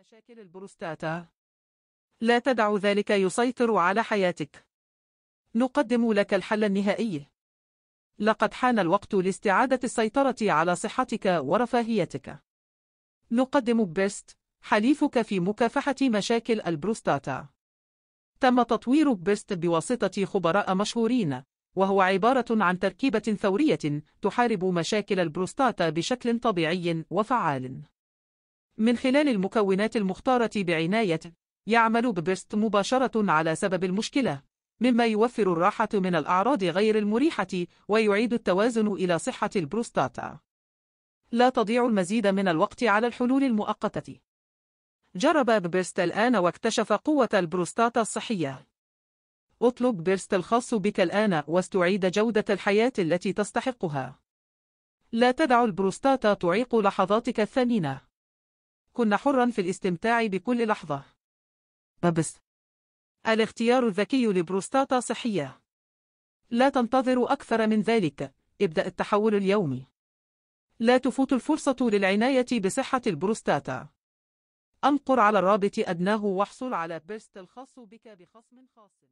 مشاكل البروستاتا. لا تدع ذلك يسيطر على حياتك. نقدم لك الحل النهائي. لقد حان الوقت لاستعادة السيطرة على صحتك ورفاهيتك. نقدم PERST حليفك في مكافحة مشاكل البروستاتا. تم تطوير PERST بواسطة خبراء مشهورين وهو عبارة عن تركيبة ثورية تحارب مشاكل البروستاتا بشكل طبيعي وفعال. من خلال المكونات المختارة بعناية يعمل PERST مباشرة على سبب المشكلة مما يوفر الراحة من الأعراض غير المريحة ويعيد التوازن إلى صحة البروستاتا. لا تضيع المزيد من الوقت على الحلول المؤقتة. جرب PERST الآن واكتشف قوة البروستاتا الصحية. اطلب PERST الخاص بك الآن واستعيد جودة الحياة التي تستحقها. لا تدع البروستاتا تعيق لحظاتك الثمينة. كن حرا في الاستمتاع بكل لحظة. PERST الاختيار الذكي لبروستاتا صحية. لا تنتظر أكثر من ذلك. ابدأ التحول اليومي. لا تفوت الفرصة للعناية بصحة البروستاتا. انقر على الرابط أدناه واحصل على PERST الخاص بك بخصم خاص.